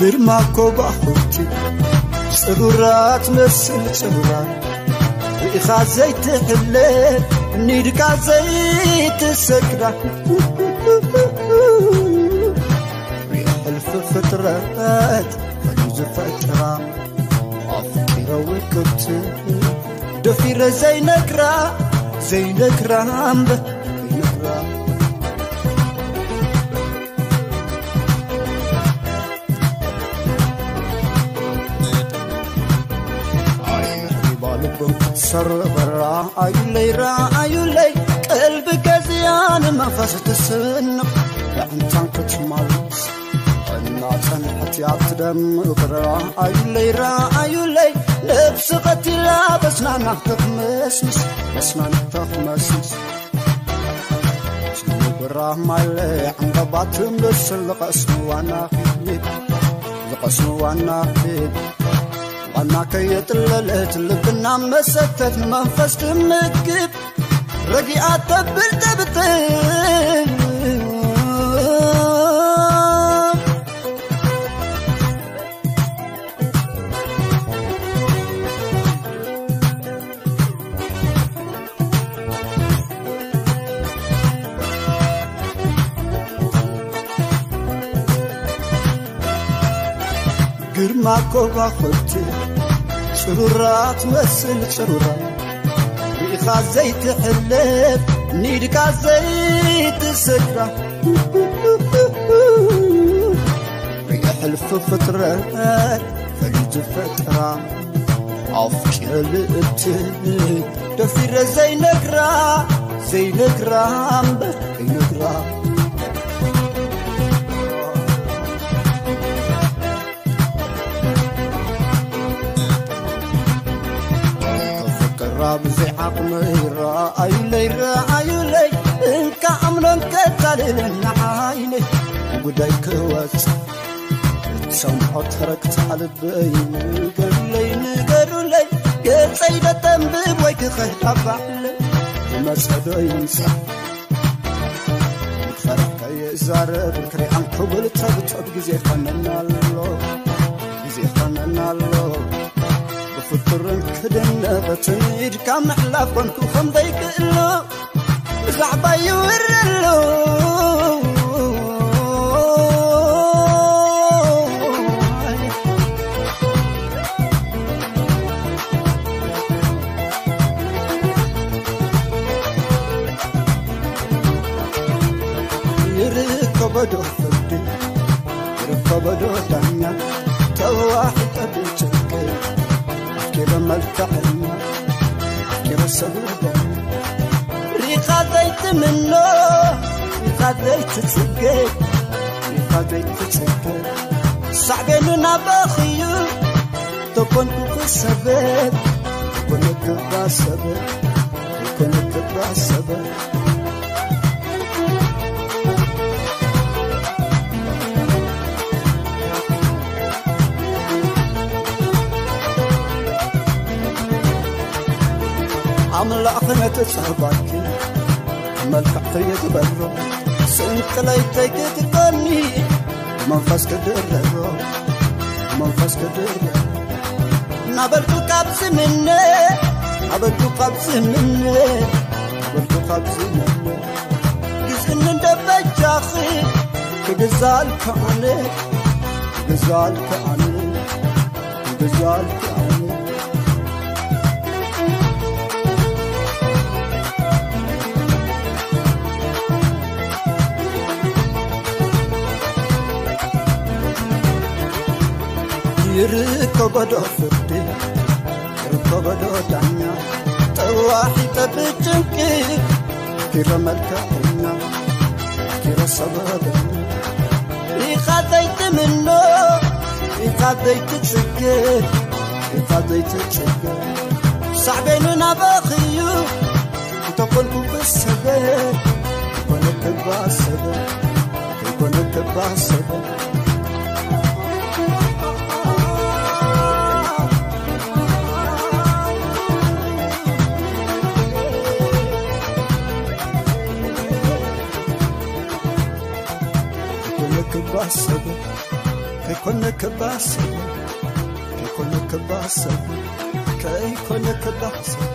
ግርማ ኮባኹቲ ጽሩራት መስል ጽሩራት ርኢኻ ዘይትሕለል ኒድካ ዘይትሰግዳ ሪኦ ሕልፊ ፍጥረት ፈሉ ዝፈጥራ ኣፍቂረ ውቅብቲ ደፊረ ዘይነግራ ዘይነግራ እምበር ዘይነግራ ልብም ክትሰርበራ ኣዩለይ ረኣዩለይ ቀልቢ ገዚያን መንፈስ ትስንቕ ያዕንታን ክትማልስ እና ጸንሐት ያትደምቕ ረኣዩለይ ረኣዩለይ ልብሲ ቐቲላ በስናና ክትመስምስ በስናና ተኽመስምስ ስንብራ ማለይ ዕንበባትም ልስን ዝቐስምዋና ፊት ዝቐስምዋና ፊት ዋና ጥለለት ልብና መሰተት መንፈስ ድምግብ ረጊአት ተብል ጠብጥ ግርማ ኮባ ኸብቲ شرورة توسل شرورة ريخا زيتحلب نيدكا زيتسكرة يحلف فترة فلج فترة أفكلت دفير زي را زي نقرا زي نقرا ዓቕሚ ረኣዩለይ ረኣዩለይ እንካ ኣምኖን ከታልለና ዓይነይ ጉዳይ ክወፅ ሰምዖ ተረክታ ልበይ ንገሩለይ ንገሩለይ ገፀይ ደተንብብ ወይ ክኸዳ ባዕለይ ዝመፀዶ ይምፃ ክፈርሕ ከየዛረብ ክሪኣን ክብል ተብተብ ግዜ ይኸነናሎ ግዜ ይኸነናሎ ብፍጡርን ክድነቐትን ኢድካ ምሕላፍ ኮንኩ ከምዘይ ክእሎ ብዛዕባ ይውረሎ ይርከበዶ ፍርዲ ይርከበዶ ዳኛ ተዋሒጠ ብችግር كيف ملكحنا كيف سببنا ريقا زيت منه ريقا زيت تسقي ريقا زيت تسقي صعبين بخيو تكون كوكو السبب تكون كبا السبب تكون كبا ኣምላኽነ ተጸባኪ መልክዕ ከየትበሮ ስንቅለይ ተይክትቀኒ መንፈስ ክድረሮ መንፈስ ክድረ ናበልቱ ካብ ዝምነ ናበልቱ ካብ ዝምነ ናበልቱ ካብ ዝምነ ግዝእኒ እንደበጃኺ ክግዛልከ ኣነ ክግዛልከ يركب دو فردي يركب دو دنيا تواحي تبجنكي كيرا ملكعنا كيرا صبابنا إخذيت منه إخذيت تشكي إخذيت تشكي. صعبين نباخيو تقولكو بالسبب كنت بعصبك كنت بعصبك بعصبي كيكونك بعصبي كيكونك بعصبي كيكونك بعصبي